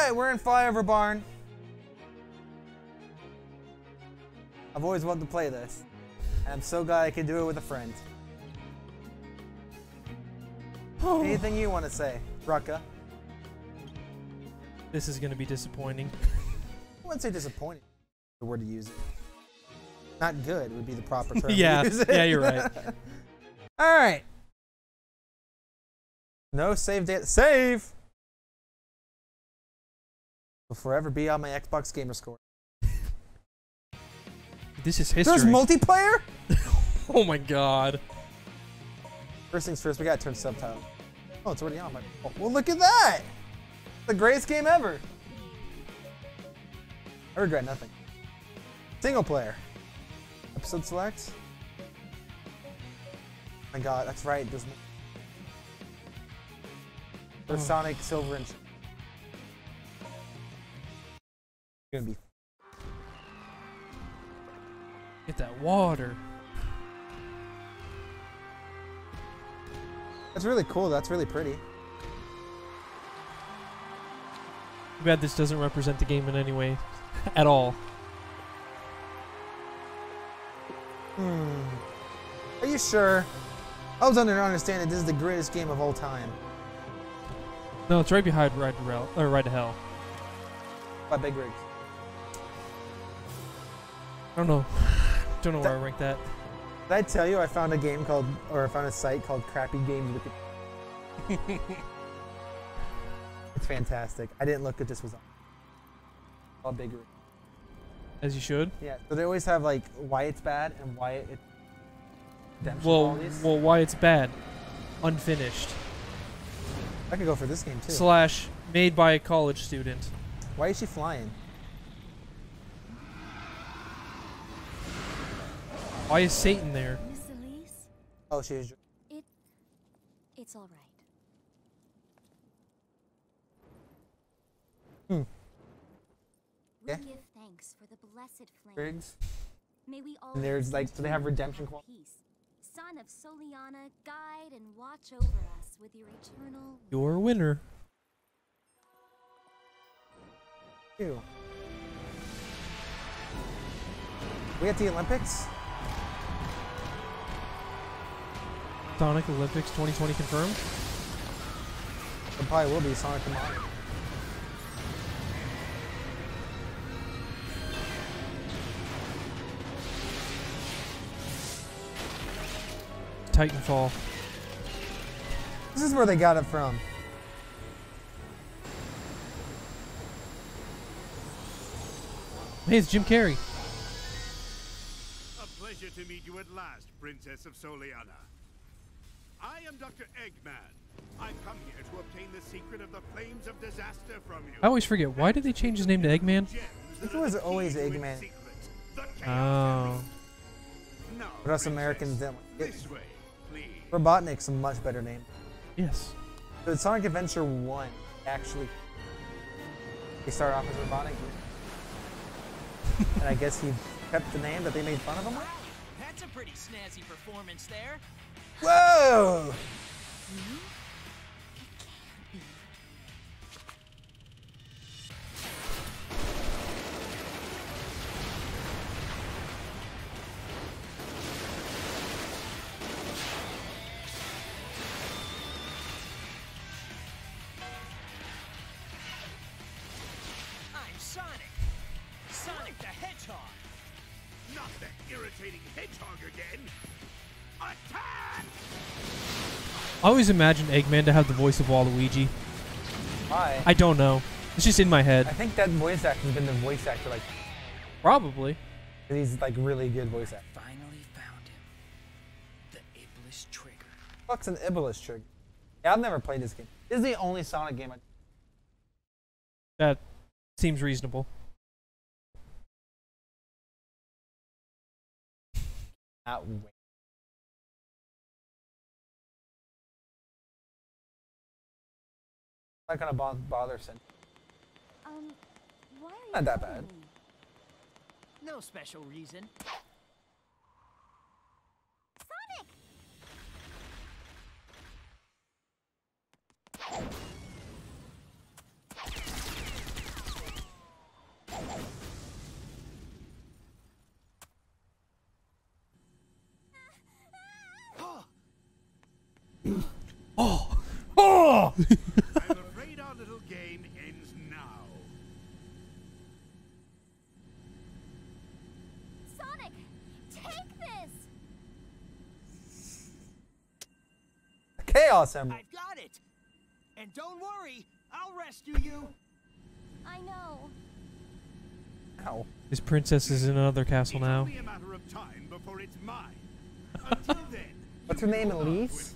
Alright, we're in Flyover Barn. I've always wanted to play this. And I'm so glad I can do it with a friend. Anything you want to say, Rucka? This is gonna be disappointing. I wouldn't say disappointing. The word to use it. Not good would be the proper term. Yeah, to yeah, you're right. All right. No save data. Save. Will forever be on my Xbox gamer score. This is history. There's multiplayer. oh my god. First things first, we gotta turn subtitles. Oh, it's already on. My, oh, well, look at that. The greatest game ever. I regret nothing. Single player. Episode select. my god, that's right. There's, there's Oh. Sonic, Silver, and. Gonna be. Get that water. That's really cool. That's really pretty. Too bad this doesn't represent the game in any way at all. Hmm. Are you sure? I was under the understanding this is the greatest game of all time. No, it's right behind Ride to Rel or Ride to Hell. By Big Rigs. I don't know. Don't know where I rank that. Did I tell you I found a game called, or I found a site called Crappy Games Wiki? it's fantastic. I didn't look at this was. Called Big. As you should. Yeah. So they always have like why it's bad and why it. Well, well, why it's bad? Unfinished. I could go for this game too. Slash made by a college student. Why is she flying? Why is Satan there? Miss Elise, Oh, she's. was. it, it's all right. Hmm. We Yeah. give thanks for the blessed flame. Rigs. May we all And there's like, so they have redemption quality. qualities. Peace. Son of Soleanna, guide and watch over us with your eternal. You're a winner. Ew. We at the Olympics? Sonic Olympics 2020 confirmed. It probably will be Sonic and Mario. Titanfall. This is where they got it from. Hey, it's Jim Carrey. A pleasure to meet you at last, Princess of Soleanna. I am Dr. Eggman. I've come here to obtain the secret of the flames of disaster from you. I always forget. Why did they change his name to Eggman? Gems think it was always key to its Eggman. secret, the Chaos Oh. Emerald. Now, But us Americans didn't. It, way. Robotnik's a much better name. Yes. So Sonic Adventure 1 actually. They started off as Robotnik. and I guess he kept the name that they made fun of him with? That's a pretty snazzy performance there. Whoa! Mm-hmm. Always imagined Eggman to have the voice of Waluigi. Why? I don't know. It's just in my head. I think that voice actor has been the voice actor, like, Probably. he's like really good voice actor. Finally found him. The Iblis Trigger. Fuck's an Iblis trigger. Yeah, I've never played this game. This is the only Sonic game I. That seems reasonable. Not not gonna bo bother sending. Um, why not that bad. No special reason. oh! Oh! Chaos Emerald. I've got it. And don't worry, I'll rescue you. I know. Ow. This princess is in another castle It's now. only a matter of time before it's mine. Until then, What's her name, will have to Elise?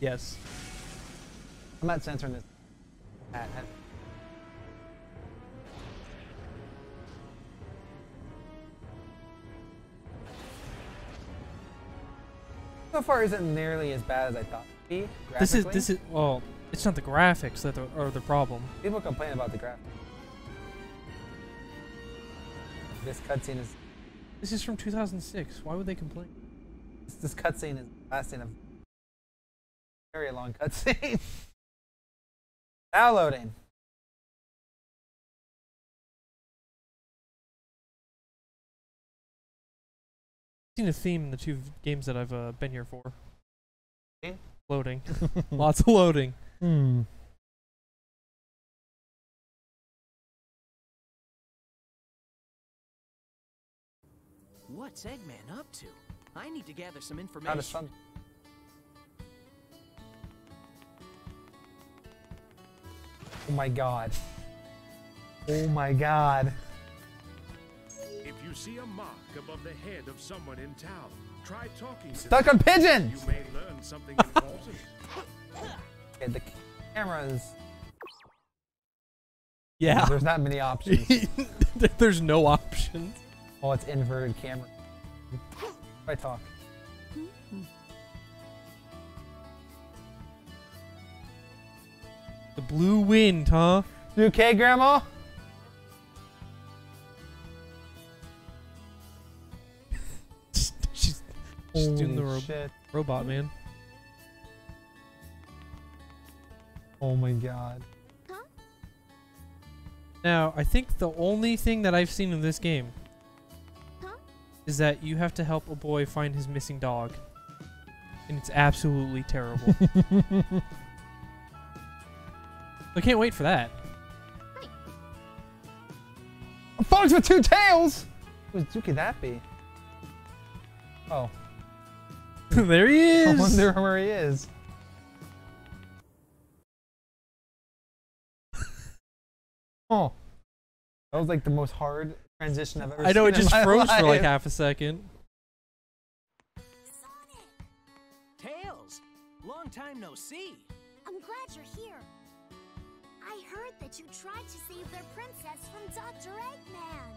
Yes. I'm not censoring this. At- at- So far, isn't nearly as bad as I thought it'd be. This is this is well, it's not the graphics that are are the problem. People complain about the graphics. This cutscene is This is from 2006. Why would they complain? this, this cutscene is lasting a very long cutscene. now loading. seen a theme in the two games that I've uh, been here for. Loading. Lots of loading. Hmm. What's Eggman up to? I need to gather some How information. does some? Oh my god. Oh my god. If you see a mark above the head of someone in town, try talking Stuck on pigeons! You may learn something important. Okay, the cameras. Yeah. There's not many options. There's no options. oh, it's inverted camera. Try talk. The blue wind, huh? You okay, Grandma? Doing the Holy ro- shit. robot man. Oh my god. Now, I think the only thing that I've seen in this game Huh? is that you have to help a boy find his missing dog. And it's absolutely terrible. I can't wait for that. A fox with two tails! Who's Zuki that be? Oh, there he is. I is. wonder where he is. Oh, that was like the most hard transition I've ever I know seen it just in my froze for like half a second. Sonic, Tails, long time no see. I'm glad you're here. I heard that you tried to save their princess from Dr. Eggman.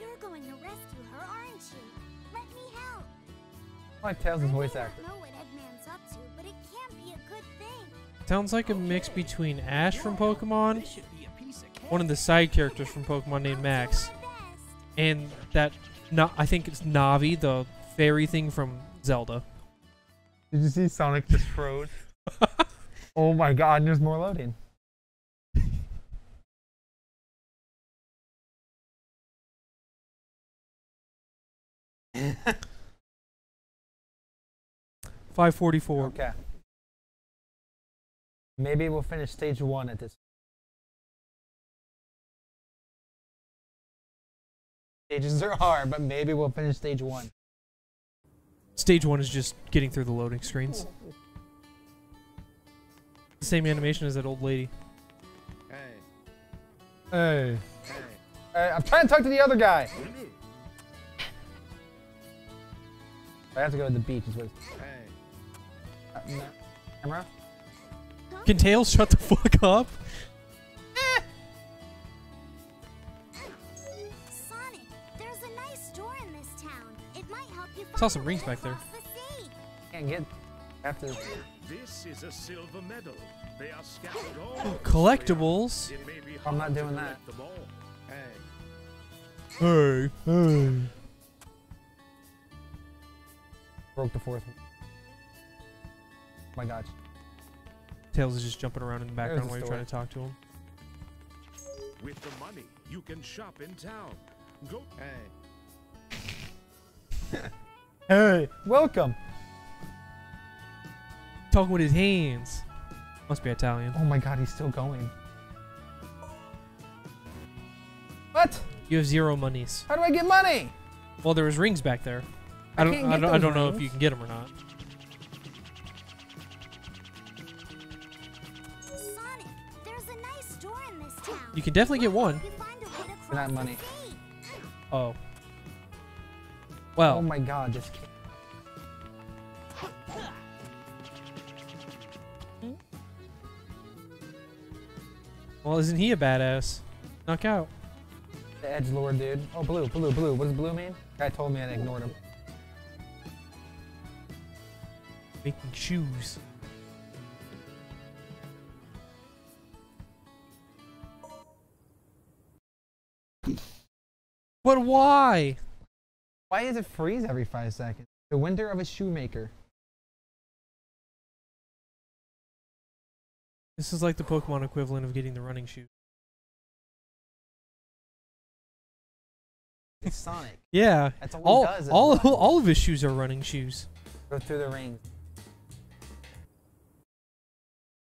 You're going to rescue her, aren't you? Let me help. I like Tails' I voice may actor. know what Eggman's up to, but it can't be a good thing. Sounds like a mix between Ash from Pokemon, This should be a piece of cake. one of the side characters from Pokemon named Max, do my best. and that no, I think it's Navi, the fairy thing from Zelda. Did you see Sonic just froze? oh my god, and there's more loading. Five forty-four. Okay. Maybe we'll finish stage one at this. Stages are hard, but maybe we'll finish stage one. Stage one is just getting through the loading screens. The same animation as that old lady. hey, Hey. hey. Alright, I'm trying to talk to the other guy. I have to go to the beach. Is what Hey. No. Camera? Can Tails shut the fuck up? Sonic, there's a nice store in this town. It might help you find Saw some a rings back there. the. Can't get. Have to. This is a silver medal. They are scattered all over Collectibles. It may be I'm not doing that. Hey. Hey, hey. Broke the fourth one. My gosh. Tails is just jumping around in the background the while you're trying to talk to him. With the money, you can shop in town. Go. Hey. Hey, welcome. Talking with his hands. Must be Italian. Oh my god, he's still going. What? You have zero monies. How do I get money? Well, there was rings back there. I I don't. I don't, I don't know if you can get them or not. You can definitely get one. You find a way to For that money. Oh. Well, Oh my god, this kid. well, isn't he a badass? Knock out. The edge lord, dude. Oh, blue, blue, blue. What does blue mean? Guy told me and I ignored him. Making shoes. But why? Why does it freeze every five seconds? The winter of a shoemaker. This is like the Pokemon equivalent of getting the running shoes. It's Sonic. Yeah. That's all, All he does. all run. all of his shoes are running shoes. Go through the rings.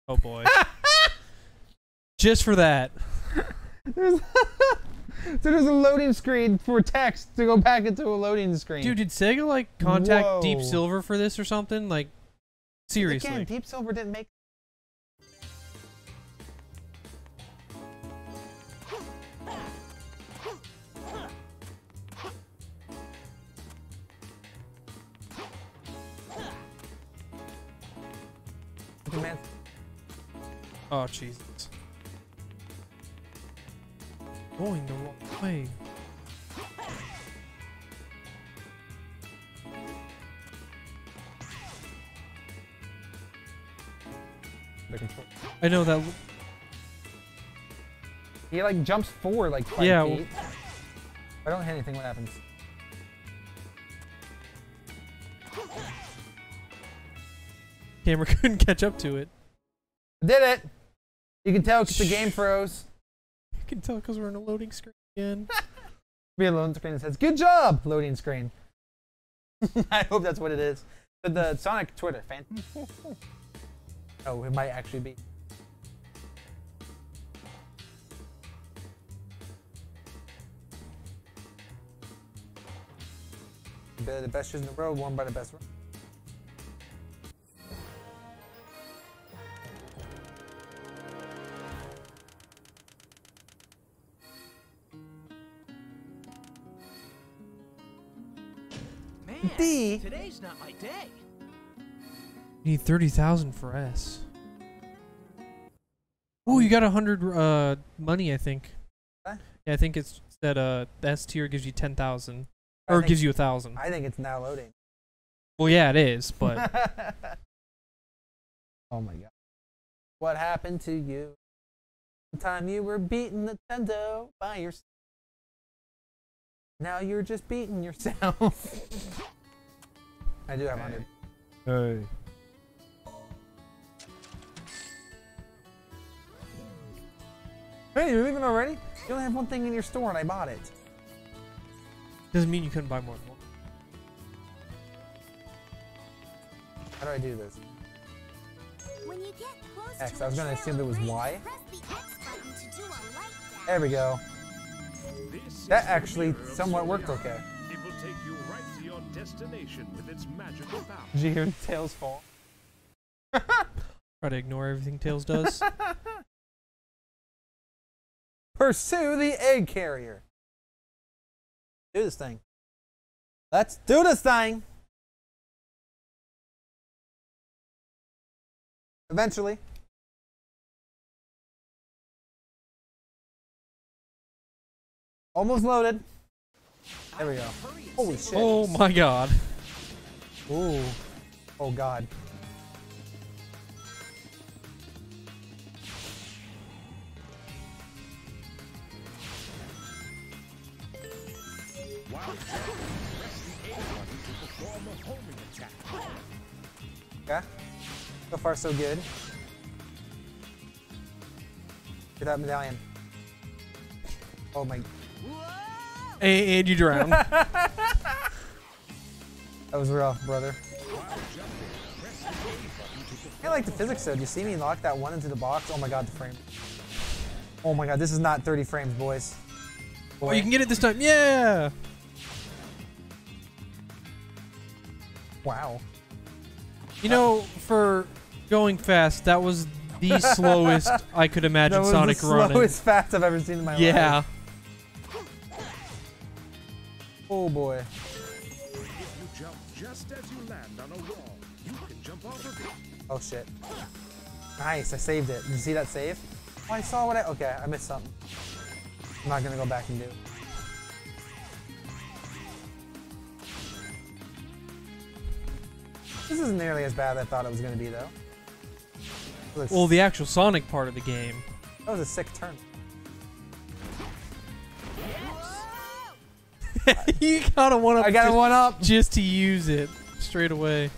Oh boy. Just for that. There's so there's a loading screen for text to go back into a loading screen. Dude, did Sega like contact Deep Silver for this or something? Like seriously. Again, Deep Silver didn't make. Look at man- Oh Jesus. Going the wrong way. I know that He like jumps forward like five Yeah, feet. If I don't hit anything, what happens? camera couldn't catch up to it. Did it! You can tell because the game froze. Can tell because we're in a loading screen again. Be a loading screen that says "Good job, loading screen." I hope that's what it is. But the Sonic Twitter fan. oh, it might actually be. The the best shoes in the world, worn by the best. Today's not my day. You need thirty thousand for S. Oh, you got a hundred uh money, I think. Huh? Yeah, I think it's that uh the S tier gives you ten thousand. Or think- gives you a thousand. I think it's now loading. Well yeah it is, but oh my god. What happened to you? The time you were beating Nintendo by yourself. Now you're just beating yourself. I do have 100. Hey. Hey, you're leaving already? You only have one thing in your store and I bought it. Doesn't mean you couldn't buy more than one. How do I do this? When you get close X, to I was gonna assume it was Y. Press the X button to do a light dash. There we go. This That actually somewhat worked okay. It will take you right to your destination with its magical power. Did you hear Tails fall? Try to ignore everything Tails does. Pursue the egg carrier. Do this thing. Let's do this thing. Eventually. Almost loaded. There we go. Holy shit. oh my god. Ooh. Oh god. While jumping, press the A button to perform a homing attack. Okay. So far so good. Get that medallion. Oh my And, and you drown. that was rough, brother. While jumping, press I like the physics though. Do you see me lock that one into the box? Oh my god, the frame. Oh my god, this is not 30 frames, boys. Oh, you can get it this time. Yeah. Wow. You know, for going fast, that was the slowest I could imagine That was Sonic the running. slowest fast I've ever seen in my life. Yeah. Oh boy. If you jump just as you land on a wall, you can jump off of it. Oh shit. Nice, I saved it. Did you see that save? Oh, I saw what I. Okay, I missed something. I'm not gonna go back and do. it. This isn't nearly as bad as I thought it was gonna be, though. Well, the actual Sonic part of the game. that was a sick turn. you gotta one up I got just, one up. just to use it straight away.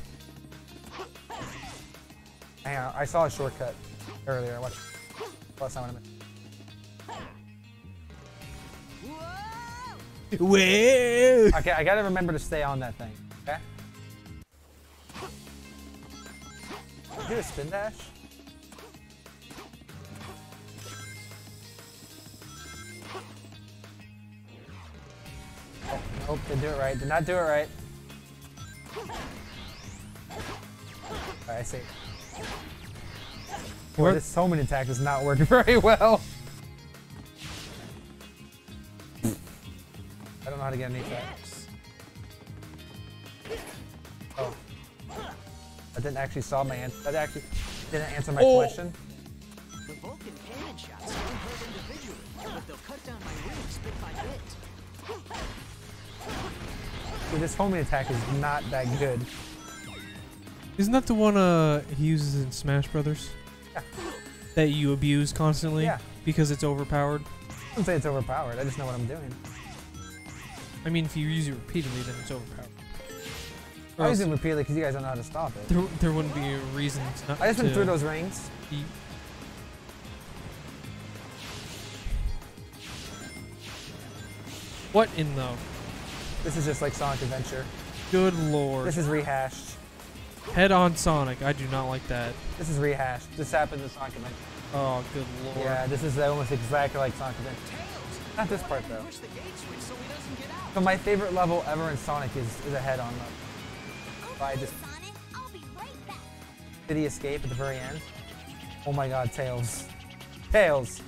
Hang on, I saw a shortcut earlier. Watch. Last time I. Whoa! Okay, I gotta remember to stay on that thing. Okay. Do a spin dash. Oh, didn't do it right. Did not do it right. Alright, I see. Boy, this homing attack is not working very well. I don't know how to get underneath that. Oh. That didn't actually solve my answer. That actually didn't answer my Oh. question. This homing attack is not that good. Isn't that the one uh he uses in Smash Brothers? Yeah. That you abuse constantly? Yeah. Because it's overpowered? I wouldn't say it's overpowered. I just know what I'm doing. I mean, if you use it repeatedly, then it's overpowered. Or I use it repeatedly because you guys don't know how to stop it. there, there wouldn't be a reason to not I just went through those rings. eat. What in the This is just like Sonic Adventure. good lord? This is rehashed. Head on Sonic. I do not like that. This is rehashed. This happened in Sonic Adventure. Oh, good lord. Yeah, this is almost exactly like Sonic Adventure. Tails! Not this part though. Push the gate switch so he doesn't get out. So my favorite level ever in Sonic is, is a head-on level. I Okay, just- Sonic, I'll be right back. City escape at the very end. Oh my god, Tails. Tails!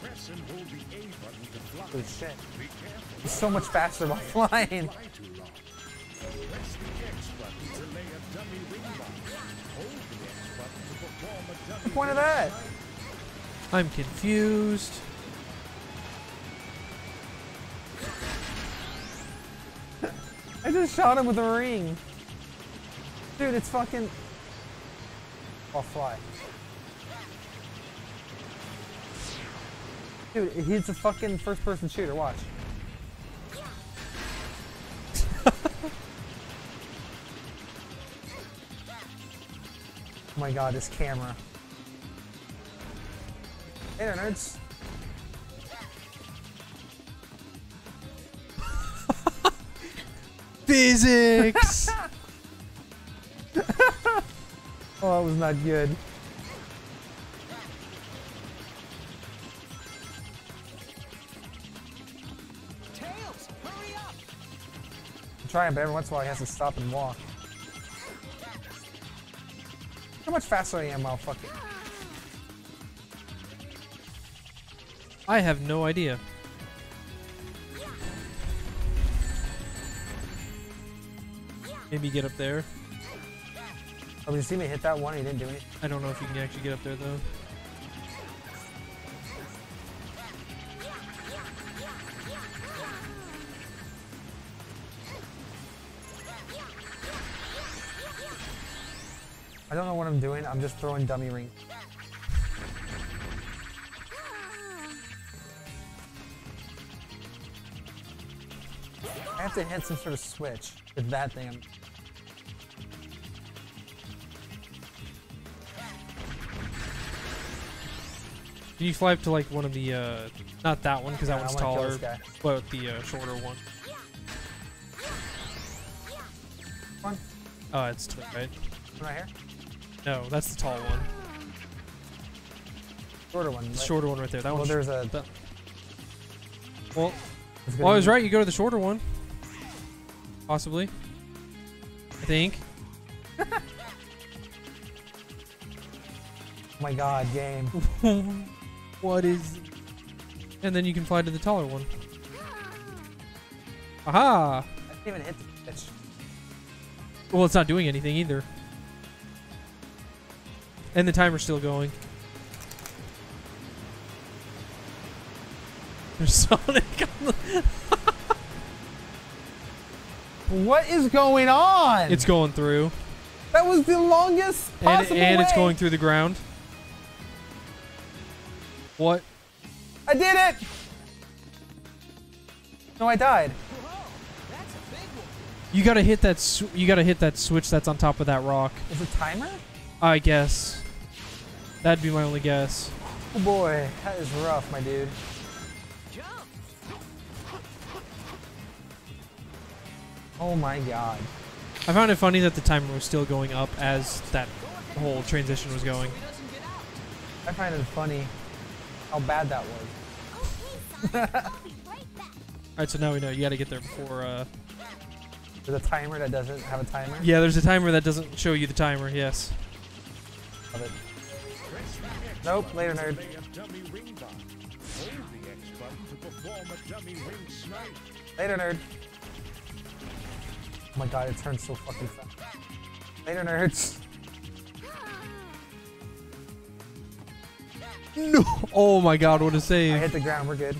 While jumping, press and hold the A button to fly. Holy shit. He's so much faster while flying. fly too long. Press the X button to lay a dummy ring bomb. Hold the X button to perform a dummy What's the point of that? I'm confused. I just shot him with a ring. Dude, it's fucking... I'll fly. Dude, he's a fucking first-person shooter. Watch. oh my god, this camera. Hey there, nerds. Physics! Oh, that was not good. Trying, but every once in a while he has to stop and walk. How much faster I am while fucking... I have no idea. Maybe get up there. Oh, did you see me hit that one? He didn't do anything. I don't know if you can actually get up there though. I don't know what I'm doing. I'm just throwing dummy rings. I have to hit some sort of switch with that thing. I'm- Can you fly up to like one of the, uh, not that one because that Yeah, one's taller, but the uh, shorter one. Come on. Oh, it's to right. Right here? No, that's the tall one. Shorter one. The right? shorter one right there. That Well, one's. there's a. that- Well, well, I was right. You go to the shorter one. Possibly. I think. Oh my god, game. what is? And then you can fly to the taller one. Aha! I didn't even hit the bitch. Well, it's not doing anything either. And the timer's still going. There's Sonic on the What is going on? It's going through. that was the longest And, possible and it's way. going through the ground. What? I did it. No, I died. That's a big one. You gotta hit that. You gotta hit that switch that's on top of that rock. Is it timer? I guess. That'd be my only guess. Oh boy, that is rough, my dude. Oh my god. I found it funny that the timer was still going up as that whole transition was going. He doesn't get out. I find it funny how bad that was. Okay, Sonic, I'll be right back. Alright, so now we know you gotta get there before. uh... There's a timer that doesn't have a timer. Yeah, there's a timer that doesn't show you the timer. Yes. Love it. Press the X Nope, later, nerd. lay a dummy ring bomb. Hold the X button to perform a dummy ring snipe. Later, nerd. Oh my god, it turns so fucking fast. Later, nerds. No. Oh my god, what a save! I hit the ground, we're good.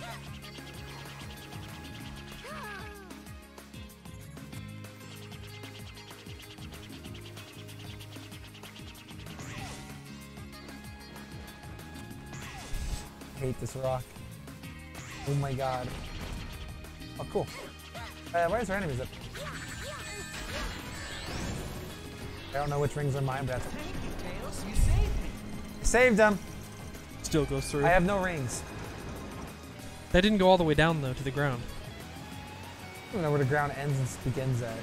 Hate this rock. Oh my god. Oh, cool. Uh, why is there enemies up? I don't know which rings are mine, but that's Thank you, You saved me. Saved them! Still goes through. I have no rings. That didn't go all the way down though to the ground. I don't know where the ground ends and begins at.